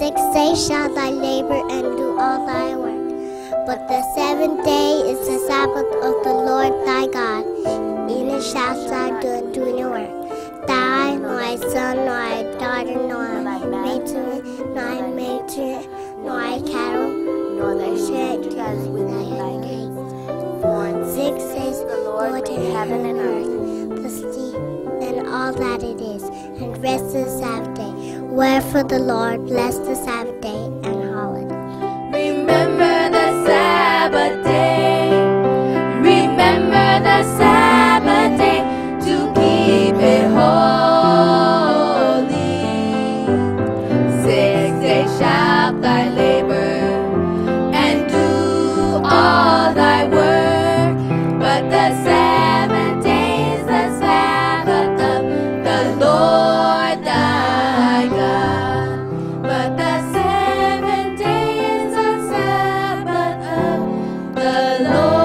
six days shalt thou labor and do all thy work. But the seventh day is the Sabbath of the Lord thy God. In it shalt thou do, do your work. Thy son, nor thy daughter, nor thy maidservant, nor thy maidservant, nor thy cattle, nor thy shed as within thy gates. For six days the Lord made heaven and earth, that it is, and rested the Sabbath day. Wherefore the Lord blessed the Sabbath day and holiday. Remember the Sabbath day. Remember the Sabbath day to keep it holy. Six days shalt thy labor the Lord.